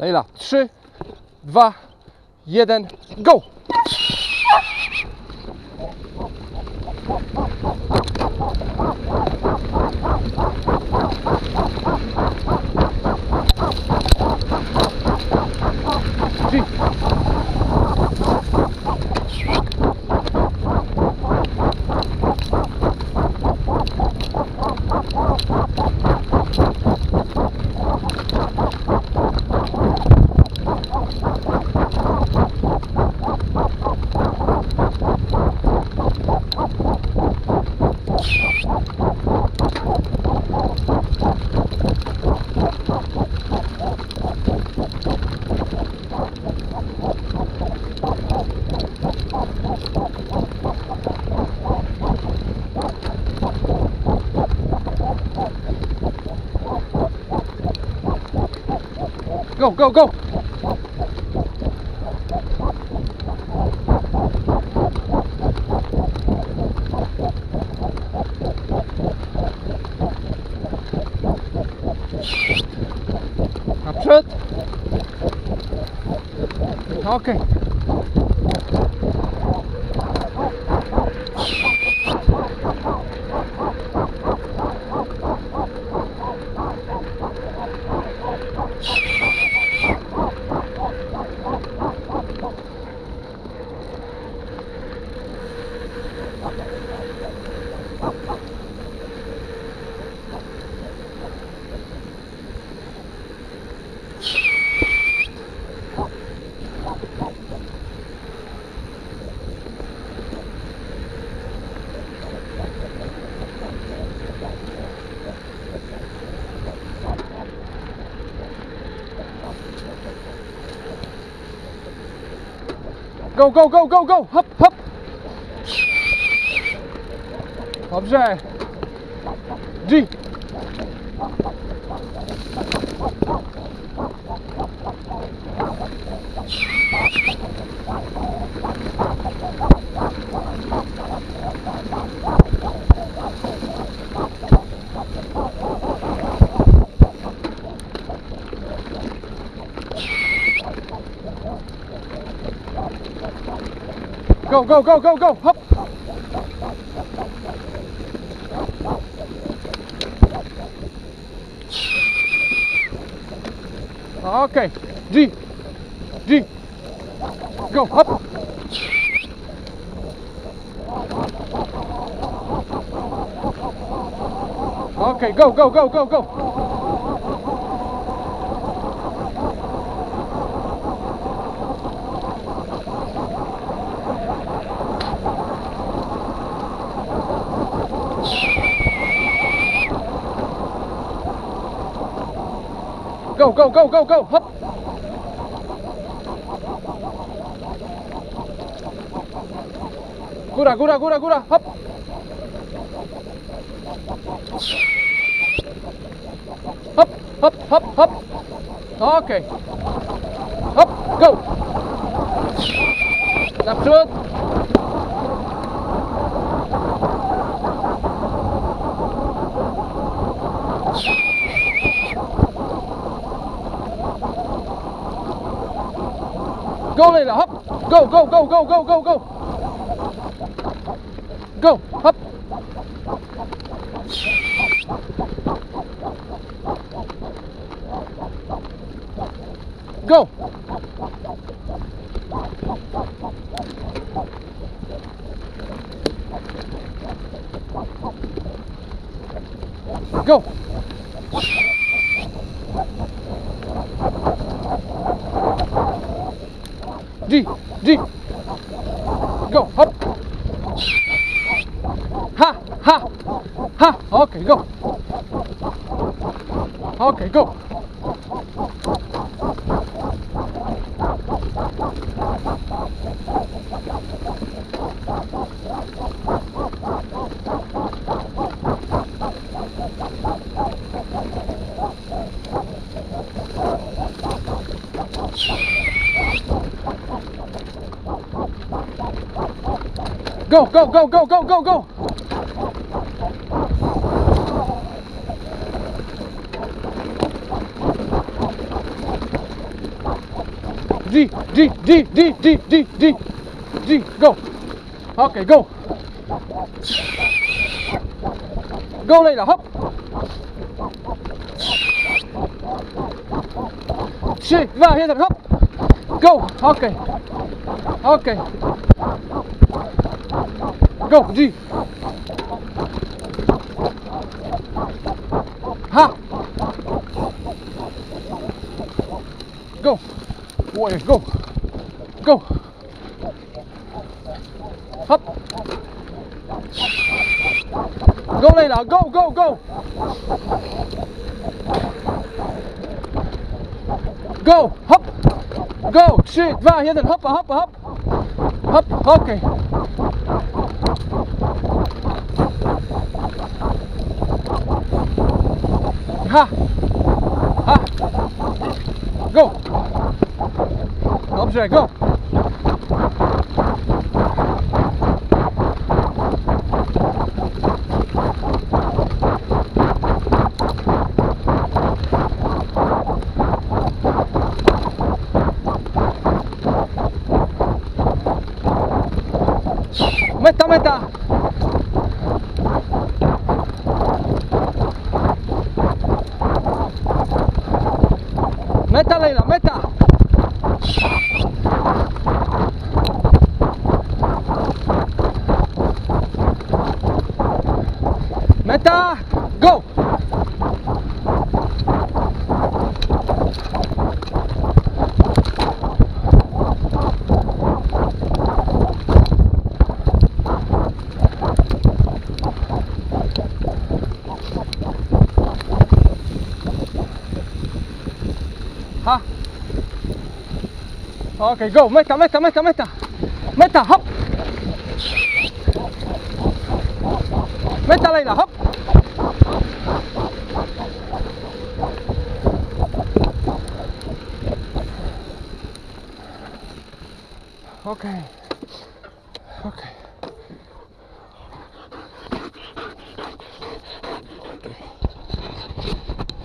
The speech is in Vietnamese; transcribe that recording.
Leila, 3, 2, 1, go! G. Go, go, go! Naprzód! Okej. Go, go, go, go, go! Hop, hop! Dobrze. G. Go, go, go, go, go! Hop! À, okay. G. G. Go, hop! Okay, go, go, go, go, go! Go, go, go, go, go! Hop! Gura, gura, gura, gura. Hop! Hop, hop, hop, hop! Okej. Hop, go! Naprzód! Go đây là hấp. Go, go, go, go, go, go, go! Go, hop! Go! Go! G, G. Go, hop. Ha, ha, ha. Okay, go. Okay, go. Thank you. Go, go, go, go, go, go, go. G G G G G G G G go. Okay, go. Go, later. hop. Shit, vào, hiện hop. Go, okay. Okay. go, G. Ha! Go! Warrior, go! Go! Hop! Go, Lena, go, go, go! Go, hop! Go, shit, waar, hier, hop, hop, hop! Hop, oké. Okay. Ha. Ha. Go. Dobrze, go. Meta, meta. ¡Métale la meta! Ha. Okay, go. Meta, meta, meta, meta. Meta, hop. Meta, Leila, hop. Okay.